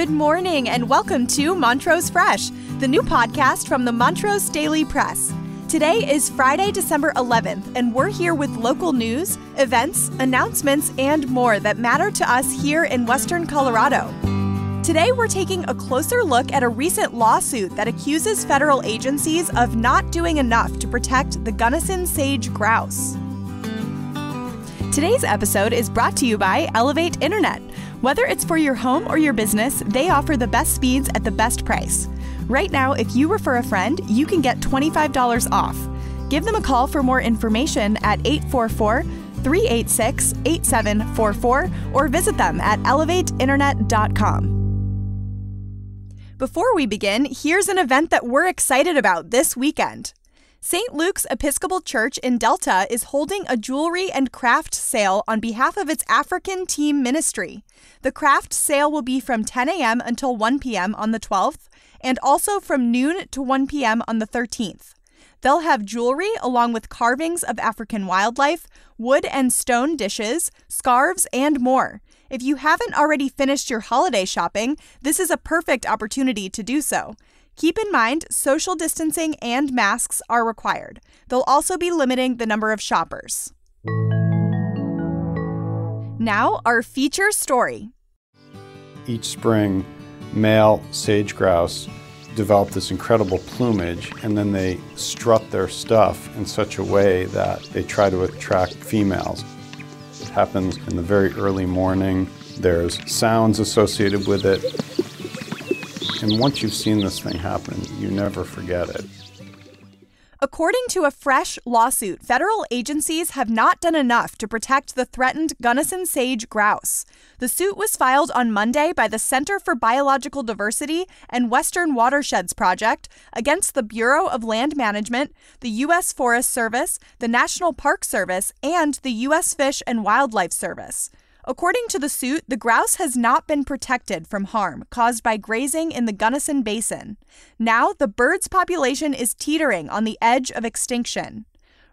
Good morning and welcome to Montrose Fresh, the new podcast from the Montrose Daily Press. Today is Friday, December 11th, and we're here with local news, events, announcements, and more that matter to us here in Western Colorado. Today, we're taking a closer look at a recent lawsuit that accuses federal agencies of not doing enough to protect the Gunnison sage grouse. Today's episode is brought to you by Elevate Internet. Whether it's for your home or your business, they offer the best speeds at the best price. Right now, if you refer a friend, you can get $25 off. Give them a call for more information at 844 386 8744 or visit them at elevateinternet.com. Before we begin, here's an event that we're excited about this weekend. St. Luke's Episcopal Church in Delta is holding a jewelry and craft sale on behalf of its African Team Ministry. The craft sale will be from 10 a.m. until 1 p.m. on the 12th, and also from noon to 1 p.m. on the 13th. They'll have jewelry along with carvings of African wildlife, wood and stone dishes, scarves, and more. If you haven't already finished your holiday shopping, this is a perfect opportunity to do so. Keep in mind, social distancing and masks are required. They'll also be limiting the number of shoppers. Now, our feature story. Each spring, male sage grouse develop this incredible plumage and then they strut their stuff in such a way that they try to attract females. It happens in the very early morning. There's sounds associated with it. And once you've seen this thing happen, you never forget it. According to a fresh lawsuit, federal agencies have not done enough to protect the threatened Gunnison sage grouse. The suit was filed on Monday by the Center for Biological Diversity and Western Watersheds Project against the Bureau of Land Management, the U.S. Forest Service, the National Park Service, and the U.S. Fish and Wildlife Service. According to the suit, the grouse has not been protected from harm caused by grazing in the Gunnison Basin. Now, the bird's population is teetering on the edge of extinction.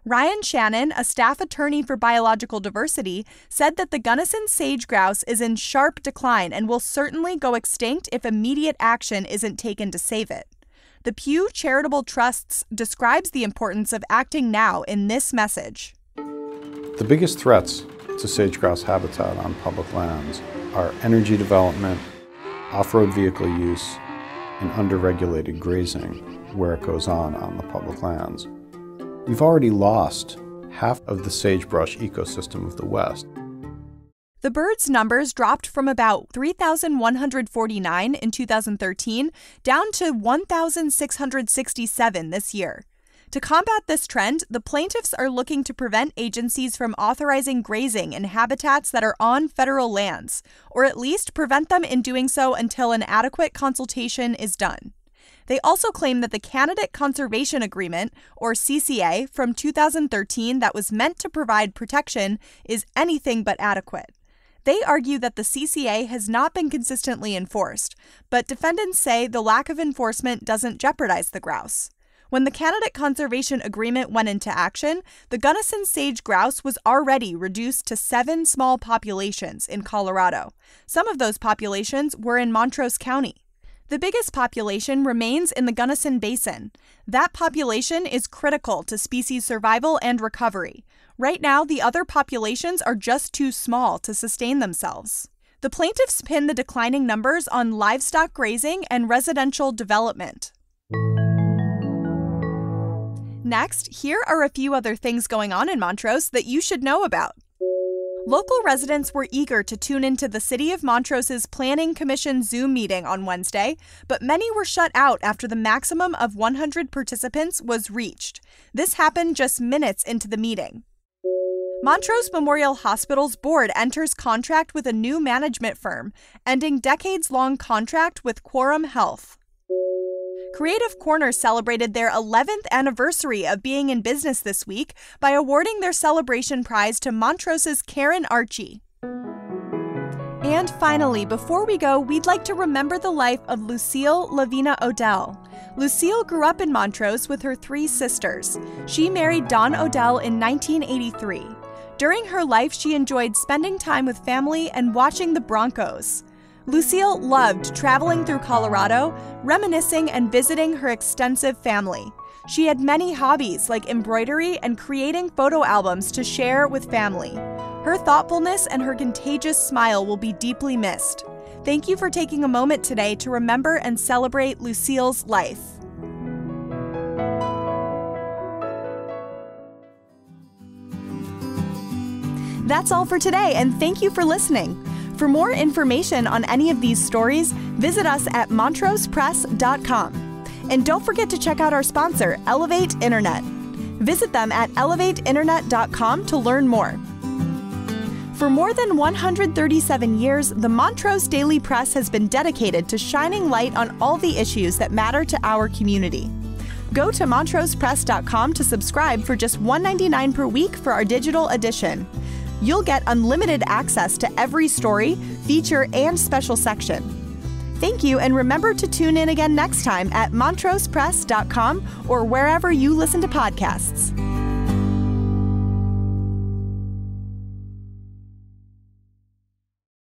Ryan Shannon, a staff attorney for biological diversity, said that the Gunnison sage grouse is in sharp decline and will certainly go extinct if immediate action isn't taken to save it. The Pew Charitable Trusts describes the importance of acting now in this message. The biggest threats to sage grouse habitat on public lands are energy development, off-road vehicle use, and underregulated grazing where it goes on on the public lands. We've already lost half of the sagebrush ecosystem of the West. The bird's numbers dropped from about 3,149 in 2013 down to 1,667 this year. To combat this trend, the plaintiffs are looking to prevent agencies from authorizing grazing in habitats that are on federal lands, or at least prevent them in doing so until an adequate consultation is done. They also claim that the Candidate Conservation Agreement, or CCA, from 2013 that was meant to provide protection is anything but adequate. They argue that the CCA has not been consistently enforced, but defendants say the lack of enforcement doesn't jeopardize the grouse. When the Candidate Conservation Agreement went into action, the Gunnison sage grouse was already reduced to seven small populations in Colorado. Some of those populations were in Montrose County. The biggest population remains in the Gunnison Basin. That population is critical to species survival and recovery. Right now, the other populations are just too small to sustain themselves. The plaintiffs pin the declining numbers on livestock grazing and residential development. Next, here are a few other things going on in Montrose that you should know about. Local residents were eager to tune into the City of Montrose's Planning Commission Zoom meeting on Wednesday, but many were shut out after the maximum of 100 participants was reached. This happened just minutes into the meeting. Montrose Memorial Hospital's board enters contract with a new management firm, ending decades long contract with Quorum Health. Creative Corner celebrated their 11th anniversary of being in business this week by awarding their celebration prize to Montrose's Karen Archie. And finally, before we go, we'd like to remember the life of Lucille Lavina Odell. Lucille grew up in Montrose with her three sisters. She married Don Odell in 1983. During her life, she enjoyed spending time with family and watching the Broncos. Lucille loved traveling through Colorado, reminiscing and visiting her extensive family. She had many hobbies like embroidery and creating photo albums to share with family. Her thoughtfulness and her contagious smile will be deeply missed. Thank you for taking a moment today to remember and celebrate Lucille's life. That's all for today, and thank you for listening. For more information on any of these stories, visit us at montrosepress.com. And don't forget to check out our sponsor, Elevate Internet. Visit them at elevateinternet.com to learn more. For more than 137 years, the Montrose Daily Press has been dedicated to shining light on all the issues that matter to our community. Go to montrosepress.com to subscribe for just $1.99 per week for our digital edition. You'll get unlimited access to every story, feature, and special section. Thank you, and remember to tune in again next time at montrosepress.com or wherever you listen to podcasts.